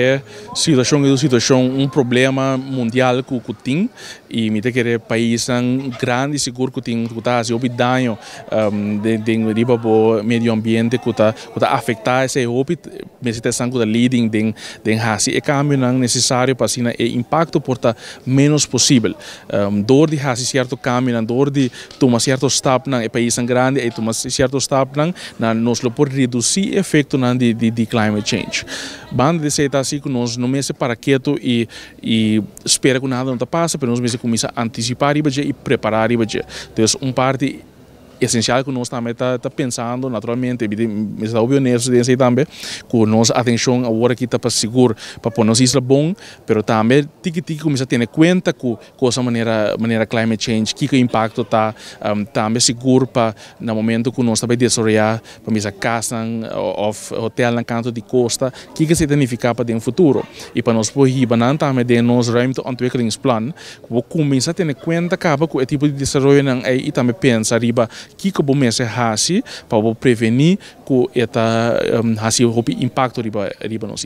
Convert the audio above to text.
É situação é situação um problema mundial que que tem e me tem que país um grande seguro que tem que tá se dano um, de de riba bo meio ambiente que tá que tá afetar esse hopi me se sangue da leading den den hasi e cambio não necessário para sina e impacto porta menos possível. Um, dor de hasi certo cambio não dor de tomar certo step não e país grande e tomar certo step não na nos lo por reduzir efeito não de, de, de climate change. Banda de seita assim que nós não mês para quieto e e espera que nada não passe, para nós mês começar a antecipar e preparar e então um parte essencial que nós também está tá pensando naturalmente me está óbvio nisso também que nossa atenção agora aqui está para seguro para pôr nos isla bom mas também tiki tiki começa a ter conta com com essa maneira maneira climate change que que impacto está um, também seguro para no momento que nós também desenvolver para misa casa ou hotel na canto de costa que que significa para o futuro. E para nós por aí banan também de nos ruimteontwikkelingsplan vou começar a ter conta com o tipo de desenvolvimento e também pensa riba que bom mese hasi para prevenir que eta um, hasi hopi impacto riba riba nos